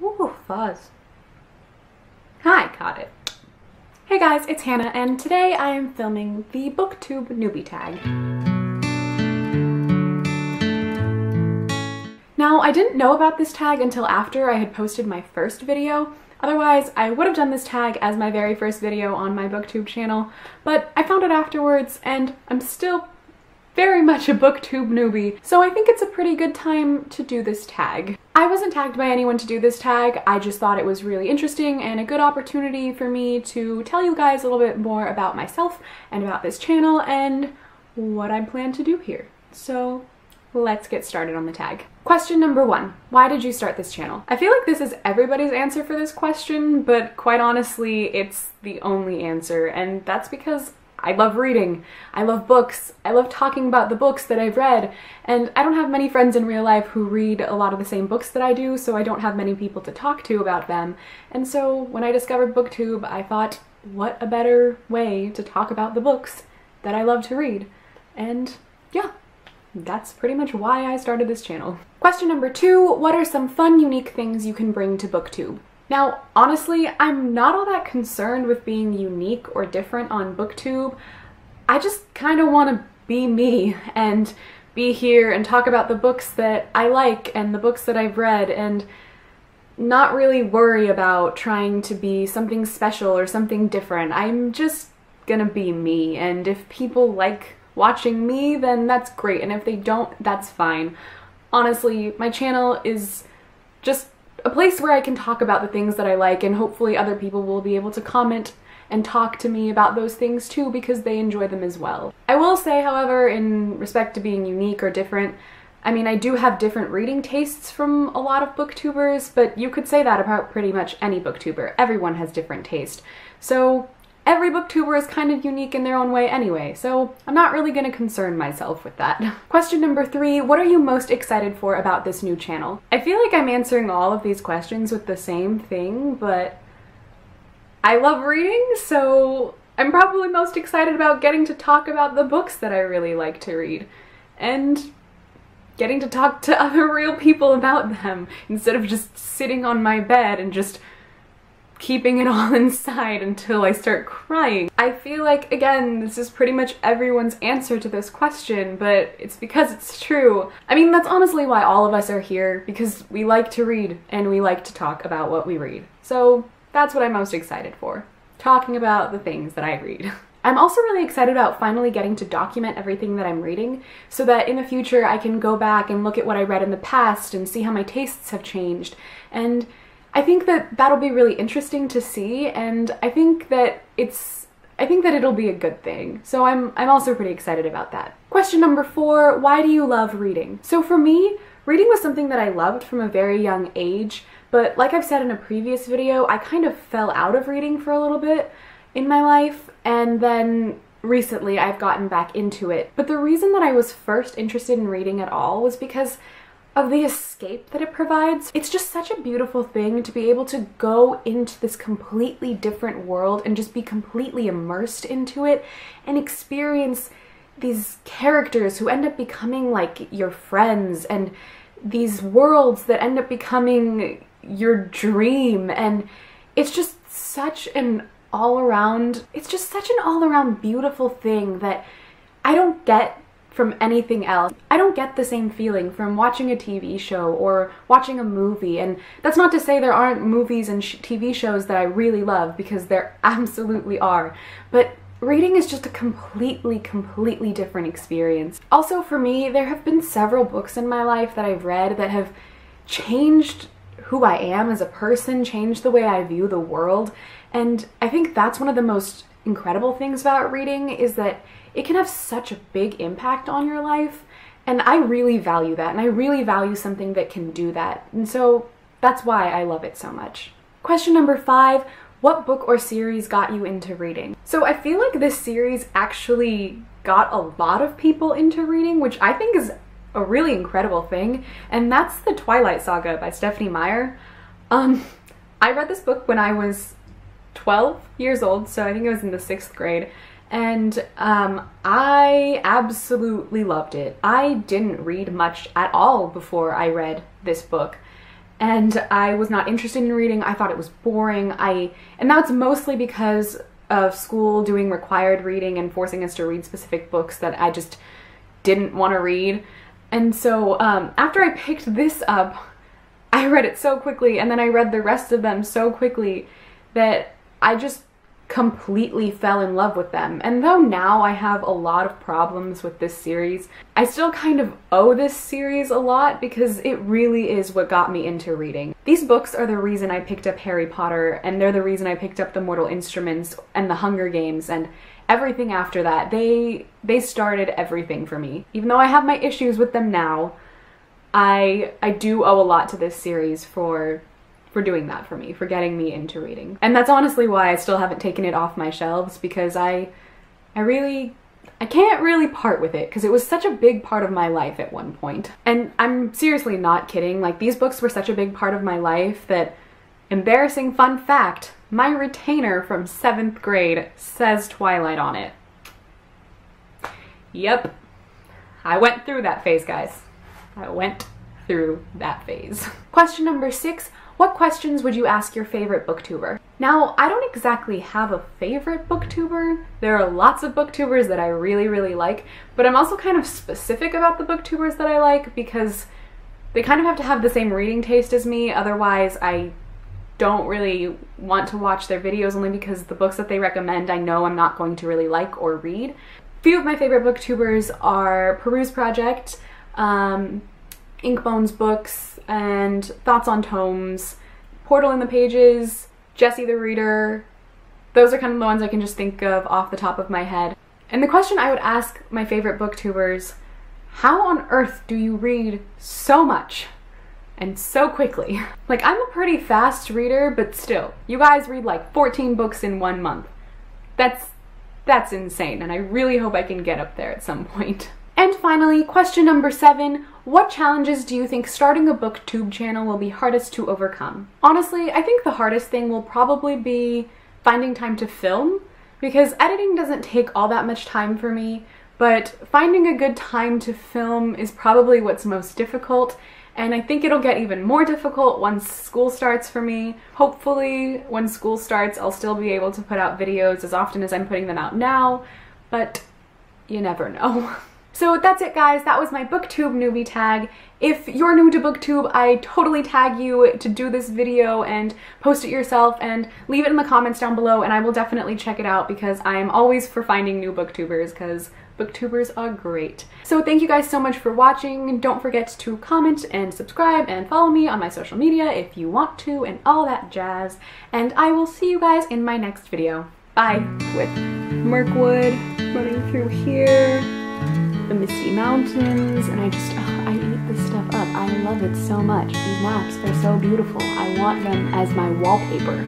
Ooh, fuzz. Hi, caught it. Hey guys, it's Hannah, and today I am filming the BookTube newbie tag. Now, I didn't know about this tag until after I had posted my first video. Otherwise, I would have done this tag as my very first video on my booktube channel, but I found it afterwards and I'm still very much a booktube newbie, so I think it's a pretty good time to do this tag. I wasn't tagged by anyone to do this tag, I just thought it was really interesting and a good opportunity for me to tell you guys a little bit more about myself and about this channel and what I plan to do here. So let's get started on the tag. Question number one, why did you start this channel? I feel like this is everybody's answer for this question, but quite honestly, it's the only answer, and that's because I love reading. I love books. I love talking about the books that I've read. And I don't have many friends in real life who read a lot of the same books that I do, so I don't have many people to talk to about them. And so when I discovered BookTube, I thought, what a better way to talk about the books that I love to read. And yeah, that's pretty much why I started this channel. Question number two, what are some fun, unique things you can bring to BookTube? Now, honestly, I'm not all that concerned with being unique or different on BookTube. I just kind of want to be me and be here and talk about the books that I like and the books that I've read and not really worry about trying to be something special or something different. I'm just gonna be me, and if people like watching me, then that's great, and if they don't, that's fine. Honestly, my channel is just a place where I can talk about the things that I like, and hopefully other people will be able to comment and talk to me about those things too because they enjoy them as well. I will say, however, in respect to being unique or different, I mean, I do have different reading tastes from a lot of booktubers, but you could say that about pretty much any booktuber. Everyone has different taste. So every booktuber is kind of unique in their own way anyway, so I'm not really gonna concern myself with that. Question number three, what are you most excited for about this new channel? I feel like I'm answering all of these questions with the same thing, but I love reading, so I'm probably most excited about getting to talk about the books that I really like to read. And getting to talk to other real people about them instead of just sitting on my bed and just keeping it all inside until I start crying. I feel like, again, this is pretty much everyone's answer to this question, but it's because it's true. I mean, that's honestly why all of us are here, because we like to read and we like to talk about what we read. So that's what I'm most excited for. Talking about the things that I read. I'm also really excited about finally getting to document everything that I'm reading so that in the future I can go back and look at what I read in the past and see how my tastes have changed. And I think that that'll be really interesting to see and I think that it's I think that it'll be a good thing. So I'm I'm also pretty excited about that. Question number 4, why do you love reading? So for me, reading was something that I loved from a very young age, but like I've said in a previous video, I kind of fell out of reading for a little bit in my life and then recently I've gotten back into it. But the reason that I was first interested in reading at all was because of the escape that it provides. It's just such a beautiful thing to be able to go into this completely different world and just be completely immersed into it and experience these characters who end up becoming like your friends and these worlds that end up becoming your dream and it's just such an all around, it's just such an all around beautiful thing that I don't get from anything else. I don't get the same feeling from watching a TV show or watching a movie, and that's not to say there aren't movies and sh TV shows that I really love, because there absolutely are, but reading is just a completely, completely different experience. Also for me, there have been several books in my life that I've read that have changed who I am as a person, changed the way I view the world, and I think that's one of the most incredible things about reading is that it can have such a big impact on your life. And I really value that. And I really value something that can do that. And so that's why I love it so much. Question number five What book or series got you into reading? So I feel like this series actually got a lot of people into reading, which I think is a really incredible thing. And that's The Twilight Saga by Stephenie Meyer. Um, I read this book when I was 12 years old, so I think I was in the sixth grade, and um, I absolutely loved it. I didn't read much at all before I read this book, and I was not interested in reading. I thought it was boring. I and that's mostly because of school doing required reading and forcing us to read specific books that I just didn't want to read. And so um, after I picked this up, I read it so quickly and then I read the rest of them so quickly that I just completely fell in love with them. And though now I have a lot of problems with this series, I still kind of owe this series a lot because it really is what got me into reading. These books are the reason I picked up Harry Potter, and they're the reason I picked up The Mortal Instruments and The Hunger Games and everything after that. They they started everything for me. Even though I have my issues with them now, I I do owe a lot to this series for for doing that for me, for getting me into reading. And that's honestly why I still haven't taken it off my shelves because I I really I can't really part with it because it was such a big part of my life at one point. And I'm seriously not kidding. Like these books were such a big part of my life that embarrassing fun fact, my retainer from 7th grade says Twilight on it. Yep. I went through that phase, guys. I went through that phase. Question number 6, what questions would you ask your favorite booktuber? Now, I don't exactly have a favorite booktuber. There are lots of booktubers that I really, really like, but I'm also kind of specific about the booktubers that I like because they kind of have to have the same reading taste as me, otherwise I don't really want to watch their videos only because the books that they recommend I know I'm not going to really like or read. Few of my favorite booktubers are Peruse Project, um, Inkbones Books, and Thoughts on Tomes, Portal in the Pages, Jessie the Reader. Those are kind of the ones I can just think of off the top of my head. And the question I would ask my favorite booktubers, how on earth do you read so much and so quickly? Like I'm a pretty fast reader, but still, you guys read like 14 books in one month. That's that's insane, and I really hope I can get up there at some point. And finally, question number seven, what challenges do you think starting a booktube channel will be hardest to overcome? Honestly, I think the hardest thing will probably be finding time to film because editing doesn't take all that much time for me, but finding a good time to film is probably what's most difficult and I think it'll get even more difficult once school starts for me. Hopefully, when school starts, I'll still be able to put out videos as often as I'm putting them out now, but you never know. So that's it guys, that was my booktube newbie tag. If you're new to booktube, I totally tag you to do this video and post it yourself and leave it in the comments down below and I will definitely check it out because I am always for finding new booktubers because booktubers are great. So thank you guys so much for watching. Don't forget to comment and subscribe and follow me on my social media if you want to and all that jazz. And I will see you guys in my next video. Bye! With Mirkwood running through here the misty mountains, and I just, I eat this stuff up. I love it so much. These maps are so beautiful. I want them as my wallpaper.